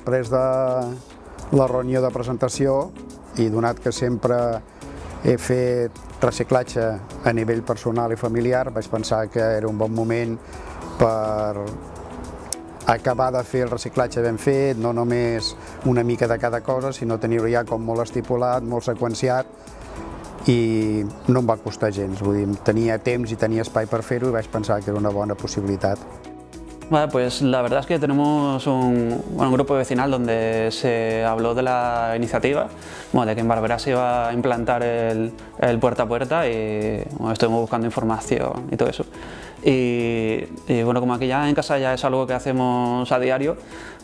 Després de la reunió de presentació i donat que sempre he fet reciclatge a nivell personal i familiar, vaig pensar que era un bon moment per acabar de fer el reciclatge ben fet, no només una mica de cada cosa, sinó tenir-ho ja com molt estipulat, molt seqüenciat, i no em va costar gens, vull dir, tenia temps i tenia espai per fer-ho i vaig pensar que era una bona possibilitat. Vale, pues la verdad es que tenemos un, un, grupo vecinal donde se habló de la iniciativa, bueno, de que en Barberá se iba a implantar el, el puerta a puerta y bueno, estuvimos buscando información y todo eso. Y, bueno, como aquí ya en casa ya es algo que hacemos a diario,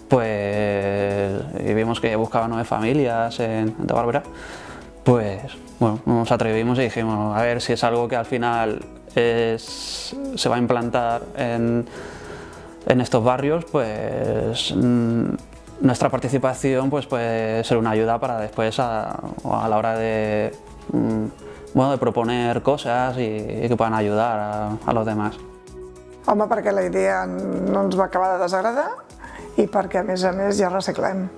pues vimos que buscaban nueve familias en, en Barberá, pues bueno, nos atrevimos y dijimos a ver si es algo que al final es, se va a implantar en en estos barrios, pues mm, nuestra participación pues, puede ser una ayuda para después a, a la hora de, mm, bueno, de proponer cosas i, i que puedan ayudar a, a los demás. Home, perquè la idea no ens va acabar de desagradar i perquè, a més a més, ja reciclem.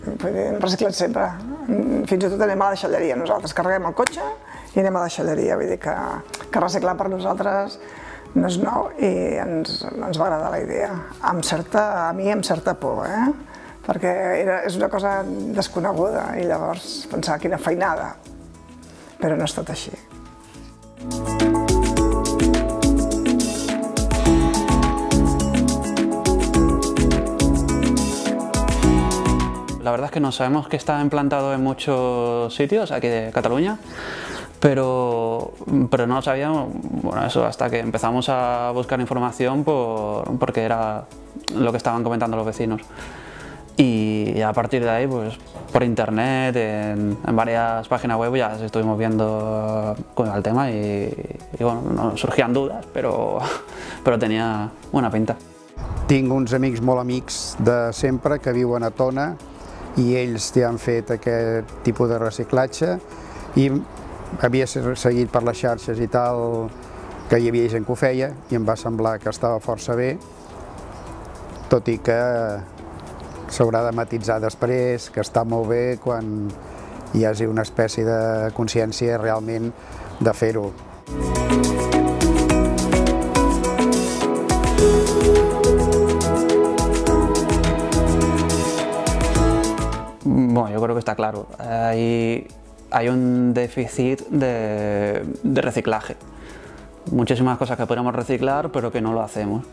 Dir, reciclem sempre. Fins i tot anem a la deixalleria. Nosaltres carreguem el cotxe i anem a la deixalleria. Vull dir que, que reciclar per nosaltres no és nou i ens, ens va agradar la idea. Amb certa, a mi amb certa por, eh? perquè era, és una cosa desconeguda i llavors pensava quina feinada, però no ha estat així. La verdad es que no sabemos que está implantado en muchos sitios aquí de Cataluña, pero, pero no sabíamos, bueno, eso hasta que empezamos a buscar información por, porque era lo que estaban comentando los vecinos. Y a partir de ahí, pues por internet, en, en varias páginas web ya estuvimos viendo el tema y, y bueno, no, surgían dudas, pero, però tenia bona pinta. Tinc uns amics molt amics de sempre que viuen a Tona i ells ja han fet aquest tipus de reciclatge i havia seguit per les xarxes i tal que hi havia gent que ho feia i em va semblar que estava força bé, tot i que s'haurà de matitzar després, que està molt bé quan hi hagi una espècie de consciència realment de fer-ho. Bueno, yo creo que está claro. Hay, hay un déficit de, de, reciclaje. Muchísimas cosas que podríamos reciclar, pero que no lo hacemos.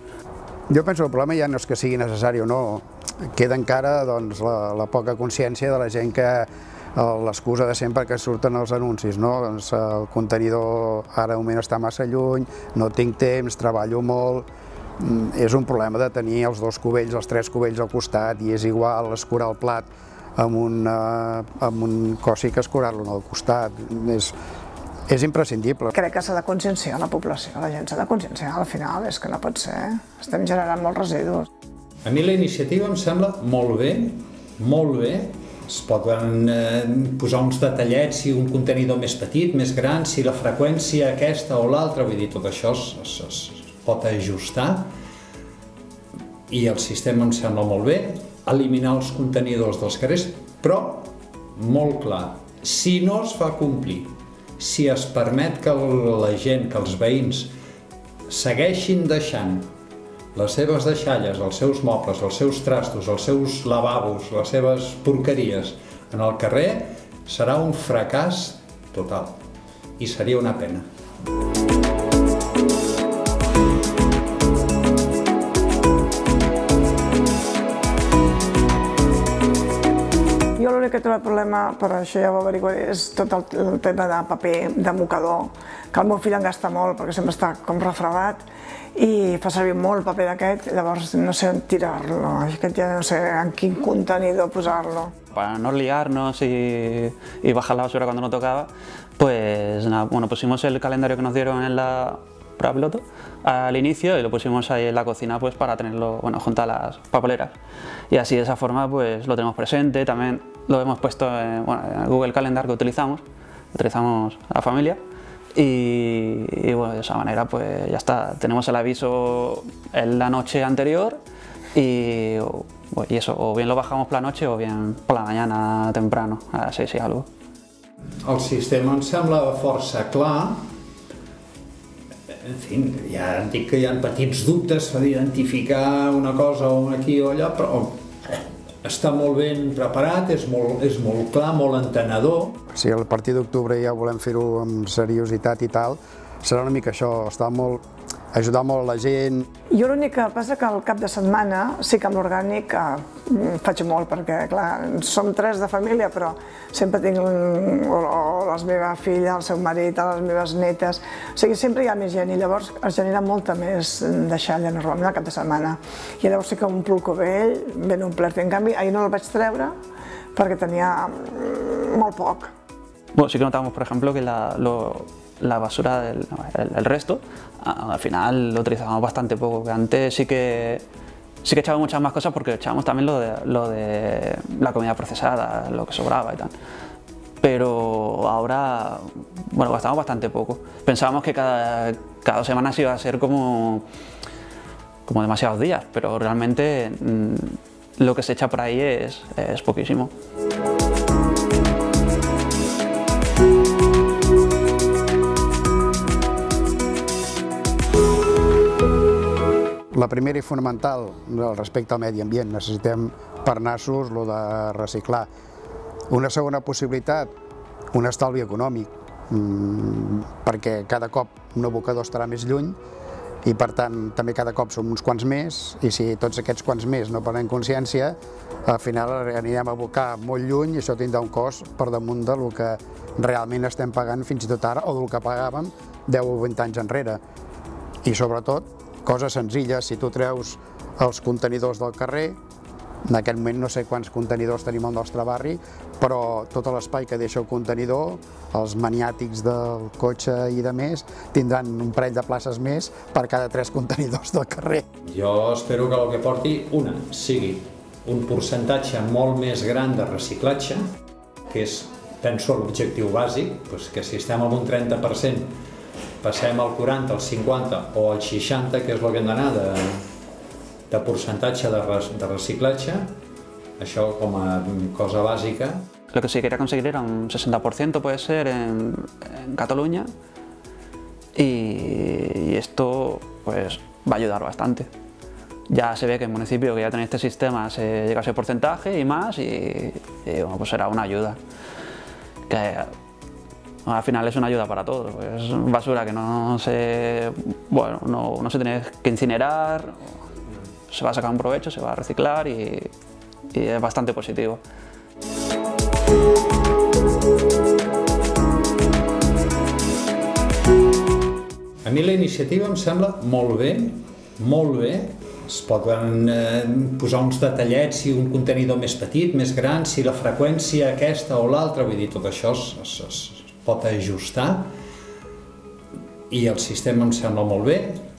Jo penso que el problema ja no és que sigui necessari o no, queda encara doncs, la, la poca consciència de la gent que l'excusa de sempre que surten els anuncis, no? doncs el contenidor ara moment està massa lluny, no tinc temps, treballo molt, és un problema de tenir els dos cubells, els tres cubells al costat i és igual escurar el plat amb un, uh, amb un cossi que escurar-lo al costat. És, és imprescindible. Crec que s'ha de conscienciar la població, la gent s'ha de conscienciar, al final és que no pot ser, estem generant molts residus. A mi la iniciativa em sembla molt bé, molt bé, es poden eh, posar uns detallets, si un contenidor més petit, més gran, si la freqüència aquesta o l'altra, vull dir, tot això es, es, es pot ajustar i el sistema em sembla molt bé, eliminar els contenidors dels carrers, però molt clar, si no es fa complir si es permet que la gent, que els veïns segueixin deixant les seves deixalles, els seus mobles, els seus trastos, els seus lavabos, les seves porqueries en el carrer, serà un fracàs total i seria una pena. Jo que trobat problema, per això ja ho averiguaré, és tot el, el tema de paper, de mocador, que el meu fill en gasta molt perquè sempre està com refredat i fa servir molt paper d'aquest, llavors no sé on tirar-lo, aquest ja no sé en quin contenidor posar-lo. Para no liarnos y, y bajar la basura cuando no tocaba, pues nada, bueno, pusimos el calendario que nos dieron en la prueba piloto al inicio y lo pusimos ahí en la cocina pues para tenerlo bueno, junto a las papeleras. Y así de esa forma pues lo tenemos presente, también lo hemos puesto en, bueno, en Google Calendar que utilizamos, utilizamos la familia y, y, bueno, de esa manera pues ya está, tenemos el aviso en la noche anterior y y eso, o bien lo bajamos por la noche o bien por la mañana temprano, a las 6 y algo. El sistema em sembla força clar, en fi, ja dic que hi ha petits dubtes per identificar una cosa o aquí o allà, però està molt ben preparat, és molt, és molt clar, molt entenedor. Si el partit d'octubre ja volem fer-ho amb seriositat i tal, serà una mica això, està molt, ajudar molt la gent. Jo l'únic que passa que al cap de setmana sí que amb l'orgànic eh, faig molt, perquè clar, som tres de família, però sempre tinc un, o, o la meva filla, el seu marit, les meves netes, o sigui, sempre hi ha més gent i llavors es genera molta més deixalla normalment al cap de setmana. I llavors sí que un pulco vell, ben omplert, en canvi ahir no el vaig treure perquè tenia mm, molt poc. Bueno, sí que notamos, por ejemplo, que la, lo, la basura del el, el resto, al final lo utilizábamos bastante poco, que antes sí que sí que echábamos muchas más cosas porque echábamos también lo de, lo de la comida procesada, lo que sobraba y tal. Pero ahora, bueno, gastamos bastante poco. Pensábamos que cada, cada dos semanas iba a ser como, como demasiados días, pero realmente mmm, lo que se echa por ahí es, es poquísimo. La primera i fonamental, respecte al medi ambient, necessitem per nassos lo de reciclar. Una segona possibilitat, un estalvi econòmic, mmm, perquè cada cop un abocador estarà més lluny i per tant també cada cop som uns quants més i si tots aquests quants més no prenem consciència al final anirem a abocar molt lluny i això tindrà un cost per damunt del que realment estem pagant fins i tot ara o del que pagàvem 10 o 20 anys enrere i sobretot coses senzilles, si tu treus els contenidors del carrer, en aquest moment no sé quants contenidors tenim al nostre barri, però tot l'espai que deixa el contenidor, els maniàtics del cotxe i de més, tindran un parell de places més per cada tres contenidors del carrer. Jo espero que el que porti, una, sigui un percentatge molt més gran de reciclatge, que és, penso, l'objectiu bàsic, doncs que si estem amb un 30% passem al 40, al 50 o al 60, que és el que hem d'anar de, de percentatge de, res, de reciclatge, això com a cosa bàsica. Lo que se quería conseguir era un 60% puede ser en, en Cataluña y, y esto pues va a ayudar bastante. Ya se ve que en municipio que ya tenéis este sistema se llega a ese porcentaje y más y, y bueno, pues será una ayuda. Que al final es una ayuda para todos. Es basura que no se, bueno, no, no se tiene que incinerar, se va a sacar un provecho, se va a reciclar y, y és bastante positivo. A mi la iniciativa em sembla molt bé, molt bé. Es poden eh, posar uns detallets, si un contenidor més petit, més gran, si la freqüència aquesta o l'altra, vull dir, tot això es, es, es pot ajustar. I el sistema em sembla molt bé,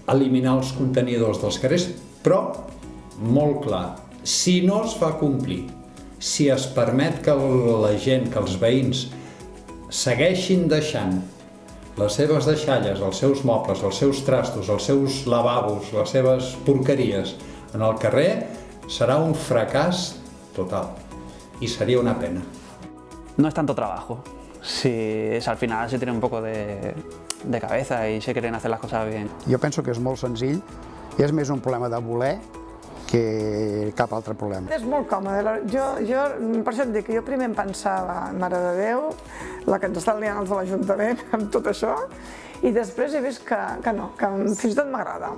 eliminar els contenidors dels carrers, però molt clar, si no es va complir, si es permet que la gent, que els veïns segueixin deixant les seves deixalles, els seus mobles, els seus trastos, els seus lavabos, les seves porqueries en el carrer, serà un fracàs total. I seria una pena. No es tanto trabajo, si es, al final se tiene un poco de, de cabeza y se quieren hacer las cosas bien. Jo penso que és molt senzill i és més un problema de voler que cap altre problema. És molt còmode. Jo, jo, per això et dic que jo primer em pensava, Mare de Déu, la que ens estan liant els de l'Ajuntament amb tot això, i després he vist que, que no, que fins i tot m'agrada.